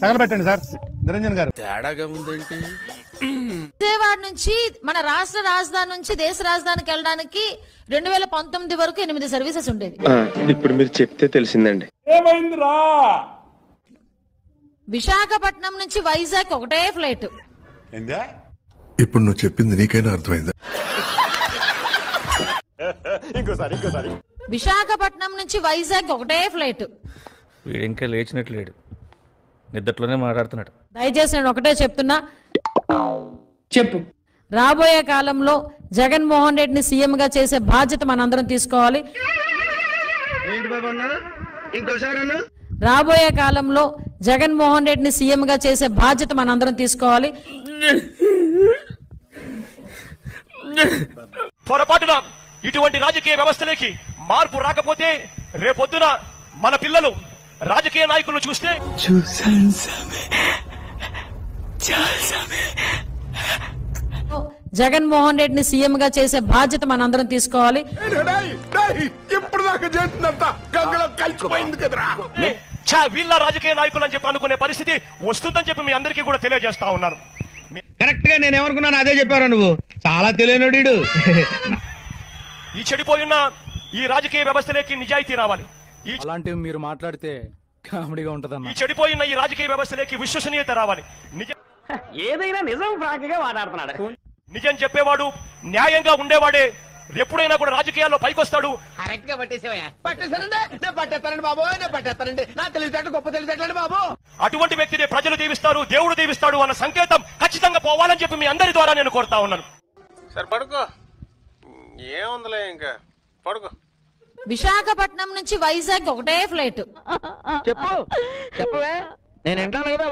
తగలబెట్టండి sir. Niranjan గారు. తేడాగా ఉందేంటి? విజయవాడ నుంచి మన రాష్ట్ర రాజధాని నుంచి దేశ రాజధానికి వెళ్ళడానికి రెండు వేల పంతొమ్మిది వరకు ఎనిమిది సర్వీసెస్ ఉండేది ఇప్పుడు మీరు చెప్తే తెలిసిందండి. విశాఖపట్నం నుంచి వైజాగ్ ఒకటే ఫ్లైట్. ఏందా? ఇప్పుడు నువ్వు చెప్పింది నీకైనా అర్థమైందా? విశాఖపట్నం నుంచి వైజాగ్ ఒకటే ఫ్లైట్. వీడు ఇంకా లేచినట్లేడు నిద్దట్లోనే మాట్లాడుతున్నాడు. దయచేసి నేను ఒకటే చెప్తున్నా. చెప్పు. రాబోయే కాలంలో జగన్మోహన్ రెడ్డిని సీఎం గా చేసే బాధ్యత మనందరం తీసుకోవాలి. రాబోయే కాలంలో జగన్మోహన్ రెడ్డిని సీఎం గా చేసే బాధ్యత మనందరం తీసుకోవాలి. పొరపాటున ఇటువంటి రాజకీయ వ్యవస్థలోకి మార్పు రాకపోతే రేపొద్దున మన పిల్లలు రాజకీయ నాయకులను చూస్తే జగన్మోహన్ రెడ్డిని సీఎం గా చేసే బాధ్యత మనందరం తీసుకోవాలి. ఇప్పుడు దాకా కలిసిపోయింది కదరా? వీళ్ళ రాజకీయ నాయకులు అని చెప్పి అనుకునే పరిస్థితి వస్తుందని చెప్పి మీ అందరికీ కూడా తెలియజేస్తా ఉన్నాను మీ- కరెక్ట్గా నేను ఏమనుకున్నాను అదే చెప్పారా నువ్వు. చాలా తెలియనోడు ఈ చెడిపోయిన ఈ రాజకీయ వ్యవస్థలోకి నిజాయితీ రావాలి. అలాంటివి మీరు మాట్లాడితే కామెడీగా ఉంటదన్న ఈ చెడిపోయిన ఈ రాజకీయ వ్యవస్థలోకి విశ్వసనీయత రావాలి. నిజ ఏదైనా నిజం ఫ్రాంక్గా మాట్లాడుతున్నాడు నిజం చెప్పేవాడు న్యాయంగా ఉండేవాడే ఎప్పుడైనా కూడా రాజకీయాల్లో పైకొస్తాడు. కరెక్ట్గా పట్టేసేవా పట్టేస్తానండి నేను పట్టేస్తానండి బాబు. నేను పట్టేస్తానండి. నా తెలివితేటలు గొప్ప తెలివితేటలండి బాబు. అటువంటి వ్యక్తిని ప్రజలు దీవిస్తారు దేవుడు దీవిస్తాడు అన్న సంకేతం ఖచ్చితంగా పోవాలని చెప్పి మీ అందరి ద్వారా నేను కోరుతా ఉన్నాను. సరే పడుకో. ఏముందిలే ఇంకా? పడుకో. విశాఖపట్నం నుంచి వైజాగ్ ఒకటే ఫ్లైట్. చెప్పు చెప్పవే. నేను వింటాను కదా